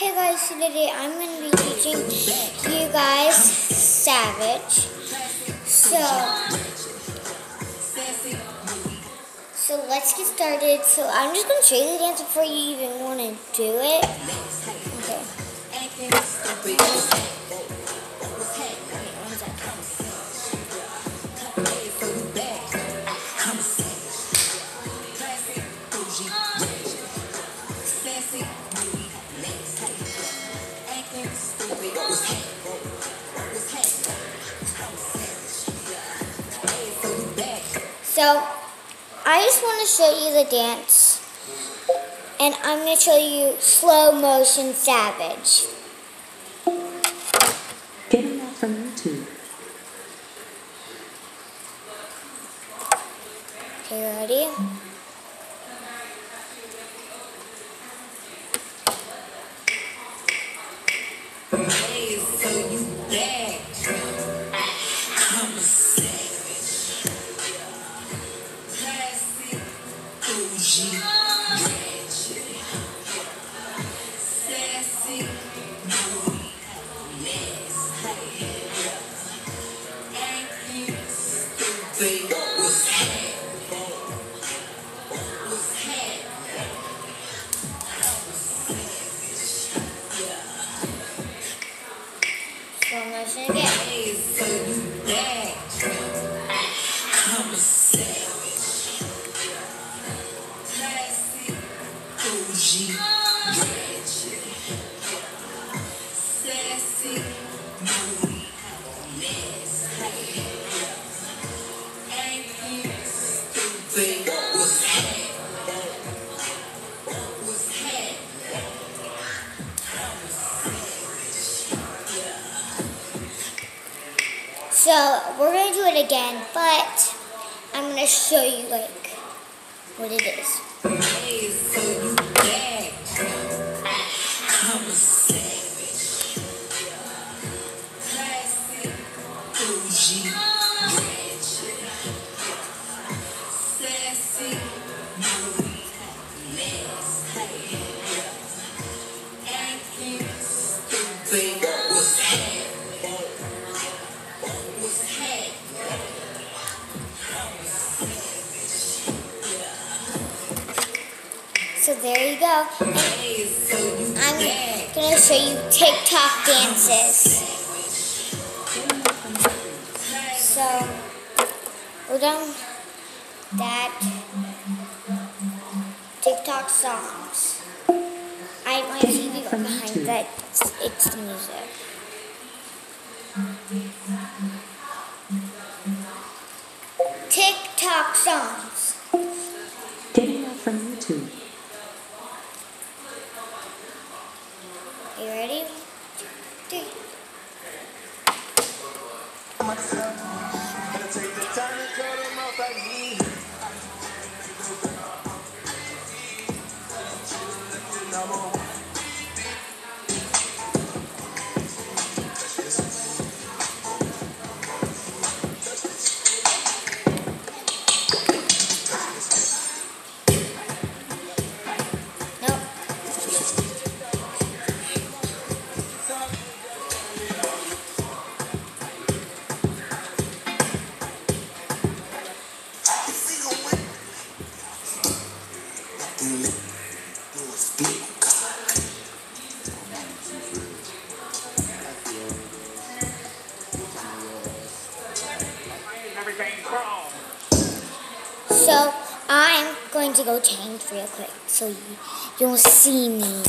Hey guys, so today I'm going to be teaching you guys Savage. So, so let's get started. So I'm just going to show you the dance before you even want to do it. Okay. So, I just want to show you the dance. And I'm going to show you slow motion savage. Getting that from YouTube. Okay, ready? Mm-hmm. Slow again, but I'm gonna show you like what it is. So there you go. And I'm gonna show you TikTok dances. So we're done that TikTok songs. I my TV right behind that. It's, it's the music. TikTok songs. So I'm going to go change real quick so you, you'll see me.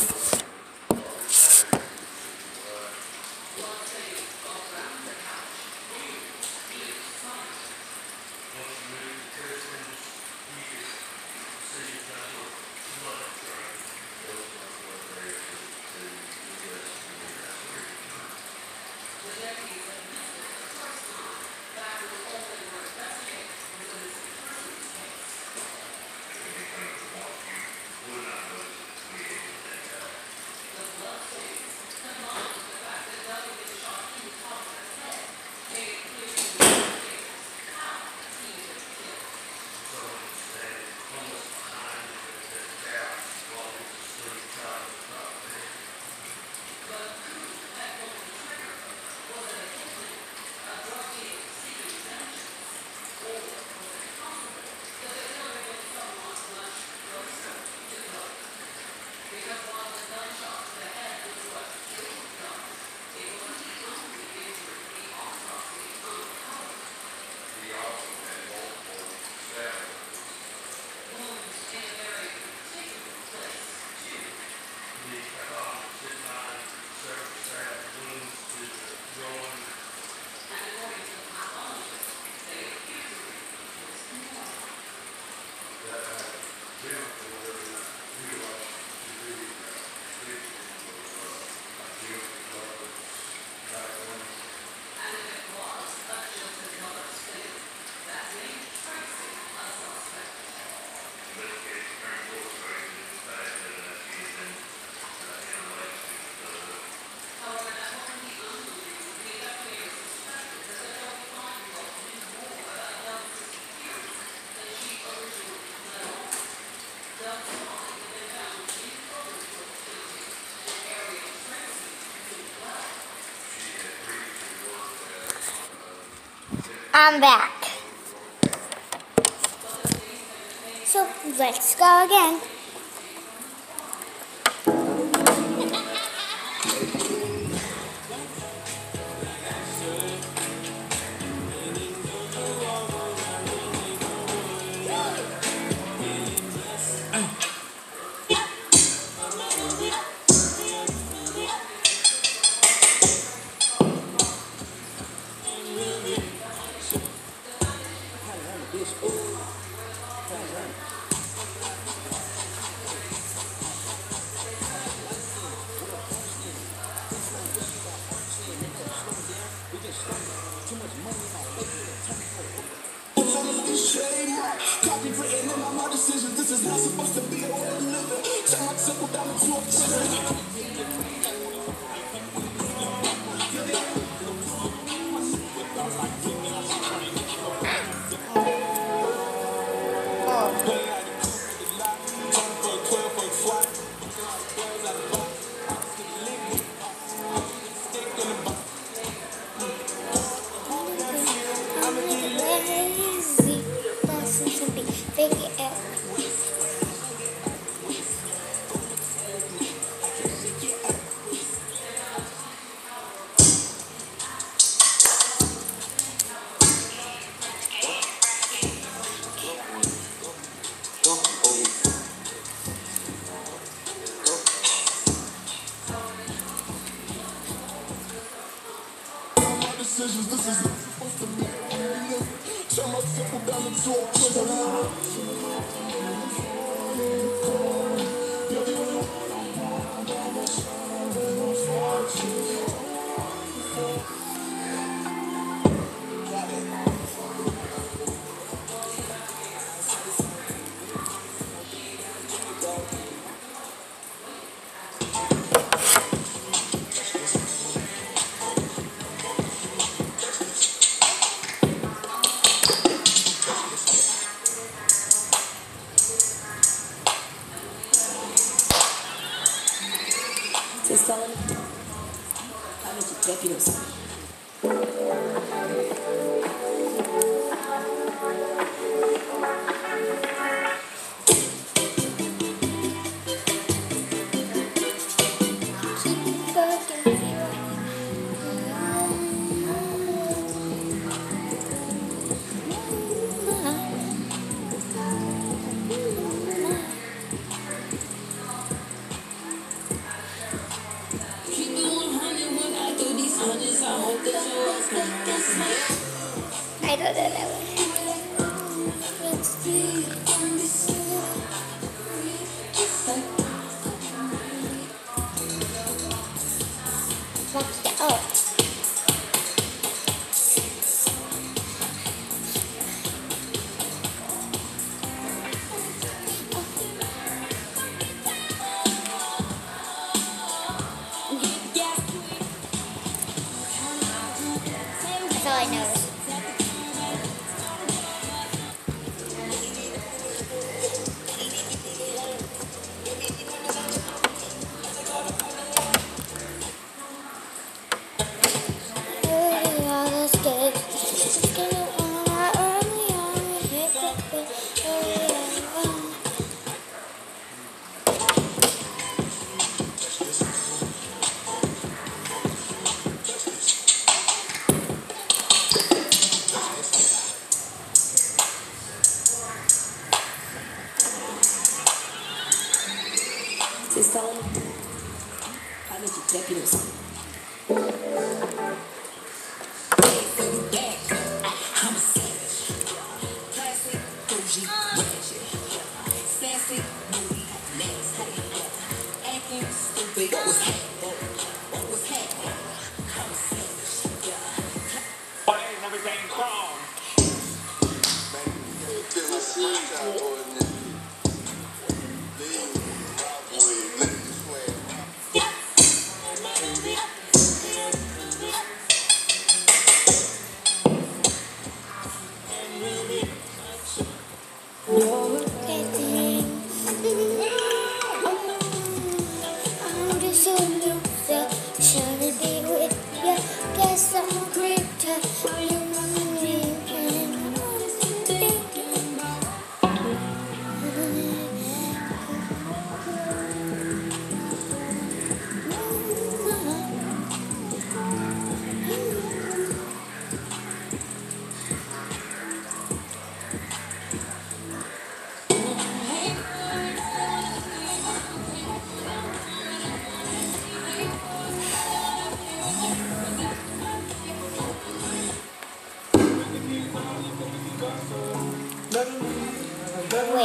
I'm back. So let's go again. So. just tell Technology Reviews. Trap Music.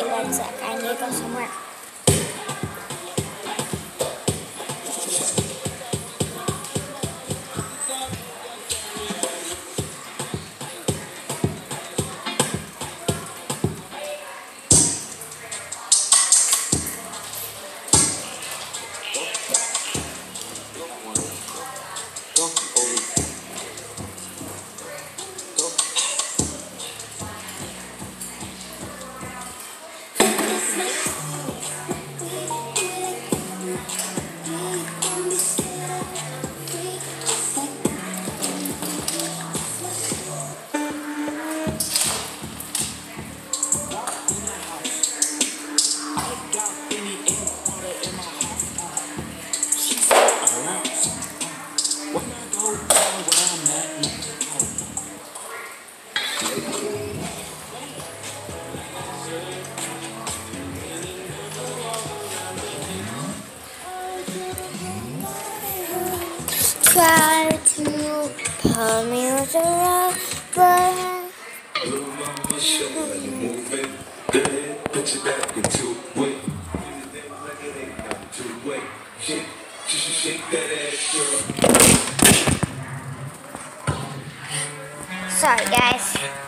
wait one sec. I need to go somewhere. Little mama, show me you moving. Go ahead, put your back into it. Shake, shake that ass, girl. sorry guys.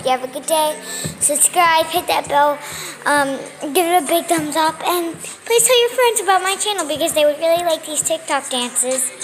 Hope you have a good day. Subscribe, hit that bell, um, give it a big thumbs up, and please tell your friends about my channel because they would really like these TikTok dances.